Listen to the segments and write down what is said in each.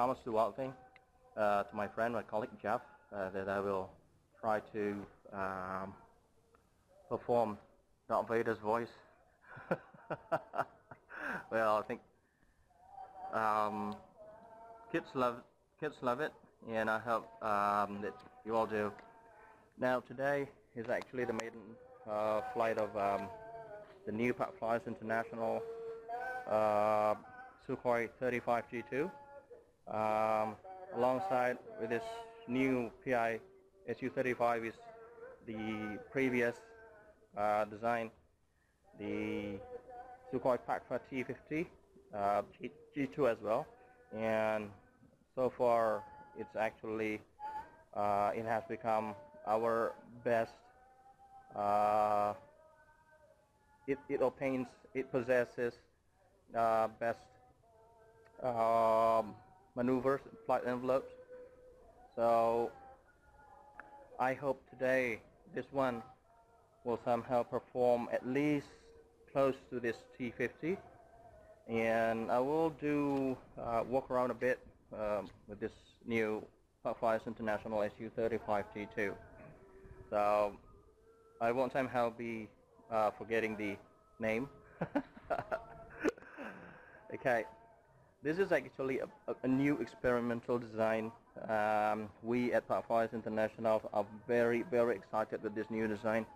Promise to Walting, uh, to my friend, my colleague Jeff, uh, that I will try to um, perform Darth Vader's voice. well, I think um, kids love kids love it, and I hope um, that you all do. Now, today is actually the maiden uh, flight of um, the new Parkflyers International uh, Sukhoi 35 G2 um, alongside with this new PI Su-35 is the previous uh, design the Sukhoi Pakfa T50 uh, G- G2 as well. And so far it's actually uh, it has become our best uh, it, it obtains it possesses uh, best um, maneuvers, and flight envelopes. So I hope today this one will somehow perform at least close to this T50 and I will do uh, walk around a bit um, with this new Flyers International SU-35 T2 so I won't somehow be uh, forgetting the name. Okay this is actually a, a, new experimental design. Um, we at Parkflyers International are very, very excited with this new design.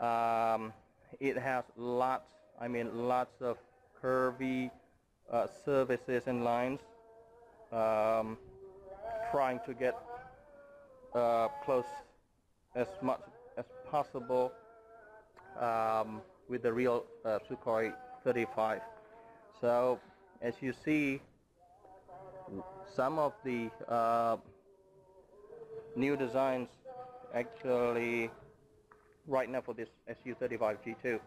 Um, it has lots, I mean lots of curvy uh, services and lines um, trying to get uh, close as much as possible um, with the real uh, Sukhoi 35. So as you see some of the uh, new designs actually right now for this SU35 G2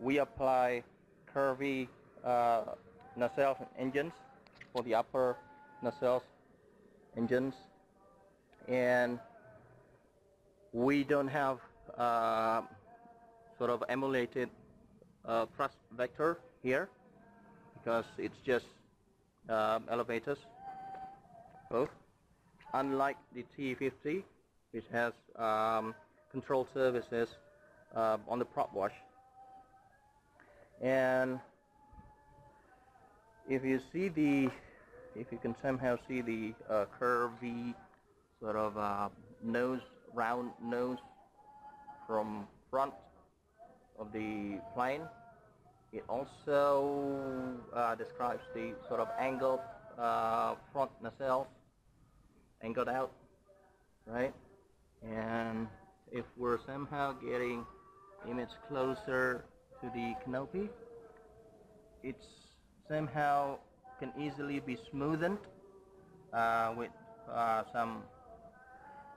we apply curvy uh, nacelles and engines for the upper nacelles engines. And we don't have uh, sort of emulated uh, thrust vector here because it's just um, elevators. Both unlike the T50 which has um, control services uh, on the prop wash. And if you see the if you can somehow see the uh, curvy sort of uh, nose round nose from front of the plane it also uh, describes the sort of angled uh, front nacelles, angled out, right? And if we're somehow getting image closer to the canopy, it's somehow can easily be smoothened uh, with uh, some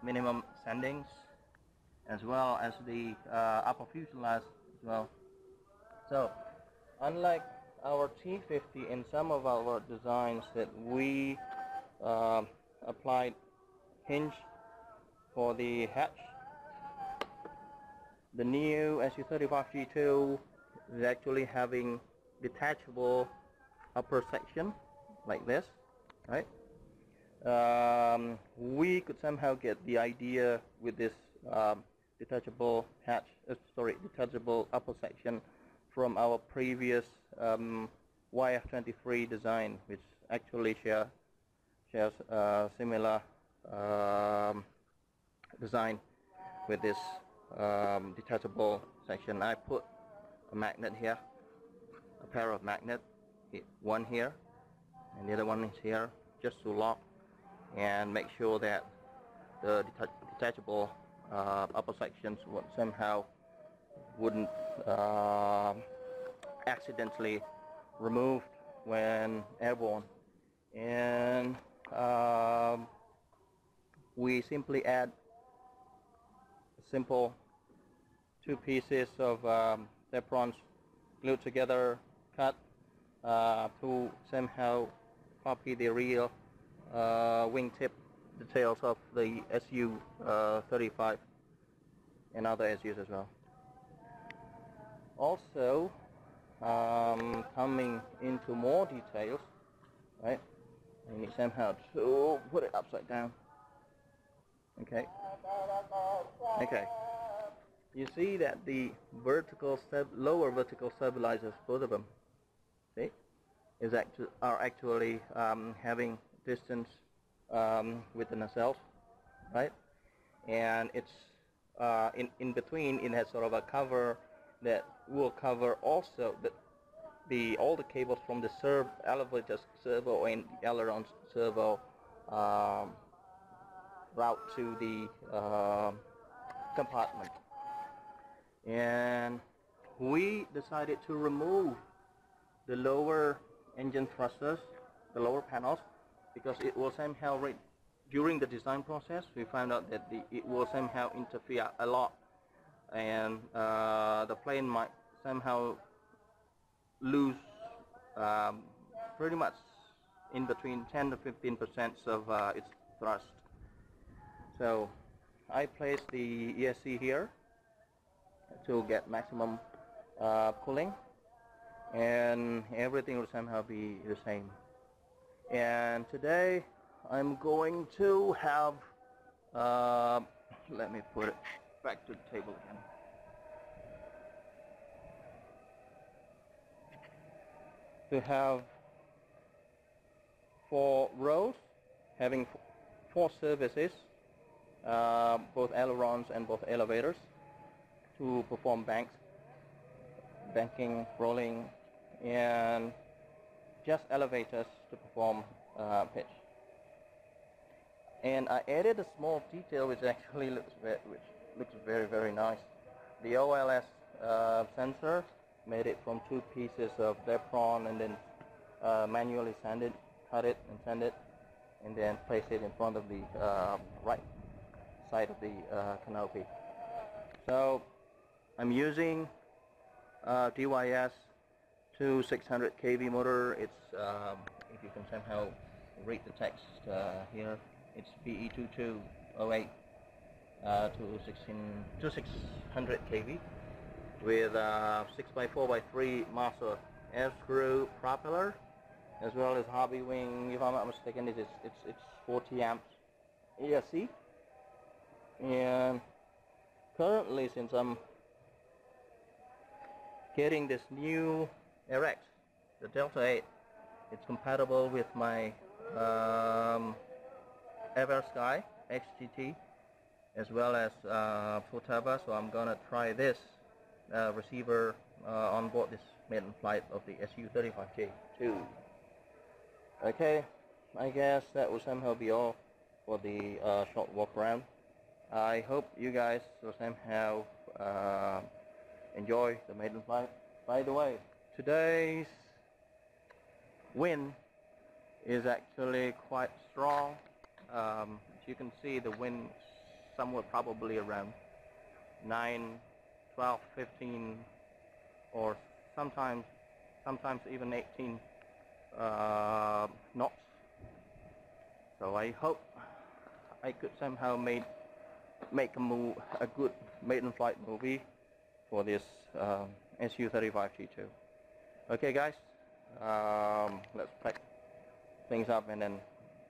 minimum sandings as well as the uh, upper fuselage as well. So unlike our T50 in some of our designs that we uh, applied hinge for the hatch the new SU35G2 is actually having detachable upper section like this right? Um, we could somehow get the idea with this um, detachable hatch uh, sorry detachable upper section from our previous um, YF23 design, which actually share, shares a similar um, design with this um, detachable section. I put a magnet here, a pair of magnets, one here and the other one is here, just to lock and make sure that the detachable uh, upper sections would somehow wouldn't uh, accidentally remove when airborne and um, we simply add a simple two pieces of um, Teflons glued together, cut uh, to somehow copy the real uh, wingtip details of the SU-35 uh, and other SUs as well. Also, um, coming into more details, right? I need somehow to put it upside down. Okay. Okay. You see that the vertical lower vertical stabilizers, both of them, see, is actu are actually um, having distance um, with the nacelles, right? And it's uh, in in between. It has sort of a cover that will cover also the the all the cables from the serv elevator servo and aileron servo um, route to the uh, compartment. And we decided to remove the lower engine thrusters the lower panels because it will somehow during the design process we found out that the, it will somehow interfere a lot and uh, the plane might somehow lose um, pretty much in between 10 to 15 percent of uh, its thrust. So I placed the ESC here to get maximum uh, cooling and everything will somehow be the same. And today I'm going to have uh, let me put it back to the table again to have four rows having four services uh, both ailerons and both elevators to perform banks, banking, rolling, and just elevators to perform uh, pitch. And I added a small detail which actually looks very, which looks very very nice. The OLS uh, sensor made it from two pieces of Teflon and then uh, manually sanded, cut it and sand it, and then place it in front of the uh, right side of the uh, canopy. So I'm using uh, DYS 2600 kV motor. It's um, if you can somehow read the text uh, here, it's PE2208 uh, to 16 2600 kV with a 6x4x3 master air screw propeller as well as Hobbywing If I'm not mistaken, it's it's it's 40 amps ESC. And currently, since I'm getting this new RX, the Delta 8. It's compatible with my um, Eversky XGT as well as uh, Futaba, so I'm gonna try this uh, receiver uh, on board this maiden flight of the SU-35G2. Okay, I guess that will somehow be all for the uh, short walk around. I hope you guys will somehow uh, enjoy the maiden flight. By the way, today's wind is actually quite strong. Um, as you can see, the wind somewhere probably around 9, 12, 15, or sometimes, sometimes even 18 uh, knots. So I hope I could somehow make make a move, a good maiden flight movie for this um, SU-35G2. Okay guys, um, let's pack things up and then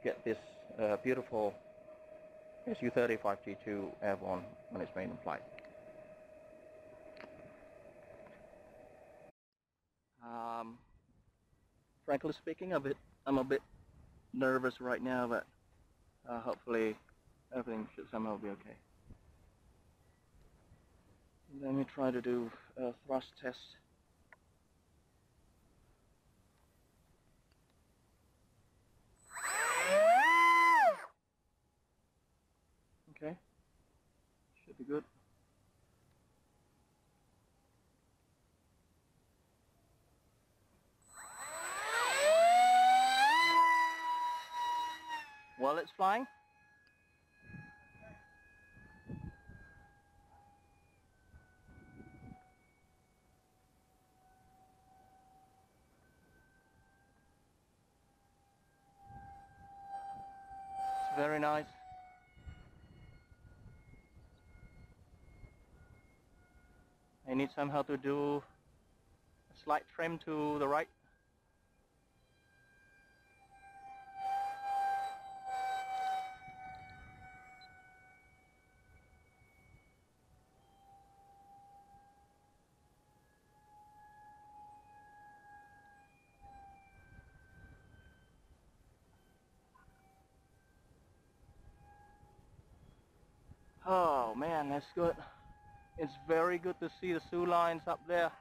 get this uh, beautiful SU-35G2 airborne on its maiden flight. Um, frankly speaking, a bit, I'm a bit nervous right now, but uh, hopefully everything should somehow be okay. Let me try to do a thrust test. Okay, should be good. while it's flying. Very nice. I need somehow to do a slight trim to the right. Oh man, that's good. It's very good to see the Soo lines up there.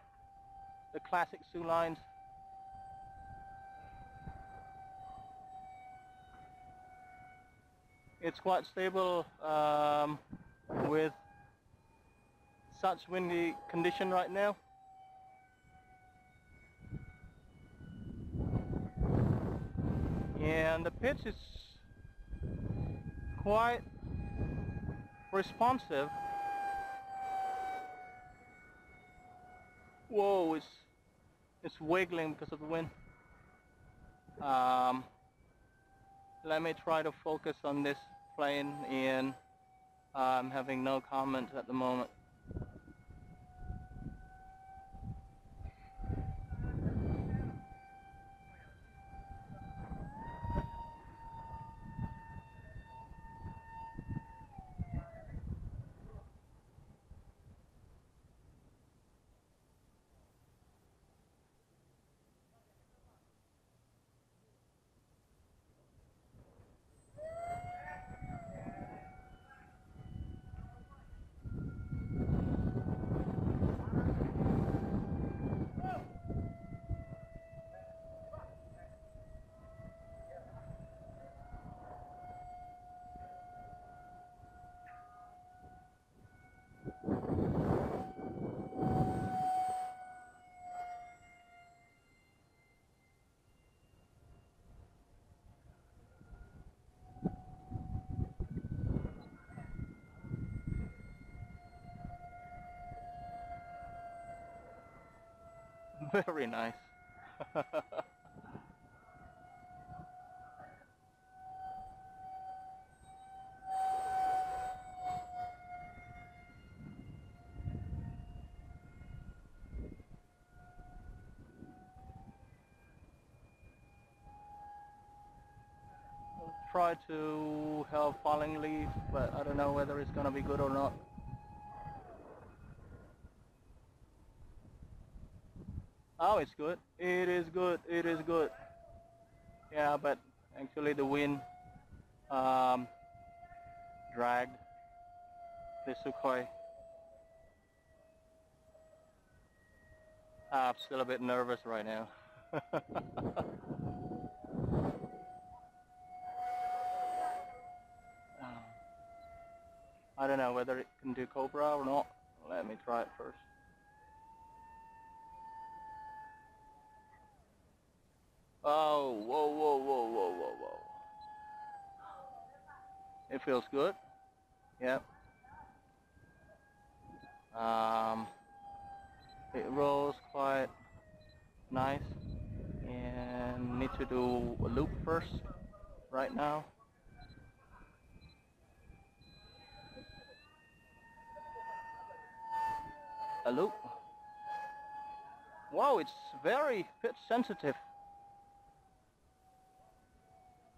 The classic Soo lines. It's quite stable um, with such windy condition right now. And the pitch is quite responsive. Whoa, it's it's wiggling because of the wind. Um, let me try to focus on this plane and I'm having no comment at the moment. Very nice. Try to have falling leaf, but I don't know whether it's gonna be good or not. Oh, it's good. It is good. It is good. Yeah, but actually the wind um, dragged the Sukhoi. I'm still a bit nervous right now. I don't know whether it can do Cobra or not. Let me try it first. Whoa, whoa, whoa, whoa, whoa, whoa. It feels good. Yep. Um, it rolls quite nice and need to do a loop first right now. A loop. Wow, it's very pitch sensitive.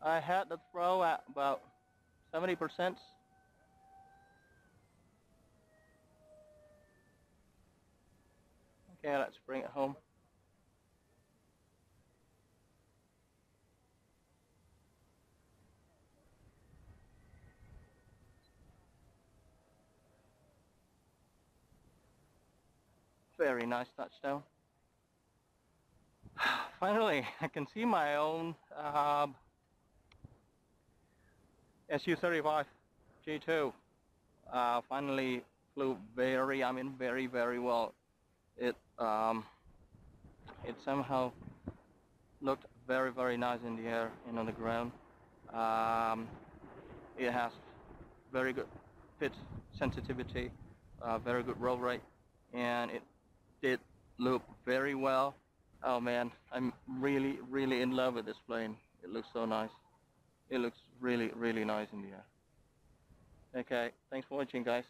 I had to throw at about 70%. Okay, let's bring it home. Very nice touchdown. Finally, I can see my own uh, SU-35 G2 uh, finally flew very, I mean very, very well. It, um, it somehow looked very, very nice in the air and on the ground. Um, it has very good pitch sensitivity, uh, very good roll rate, and it did loop very well. Oh man, I'm really, really in love with this plane. It looks so nice it looks really, really nice in the air. Okay, thanks for watching guys.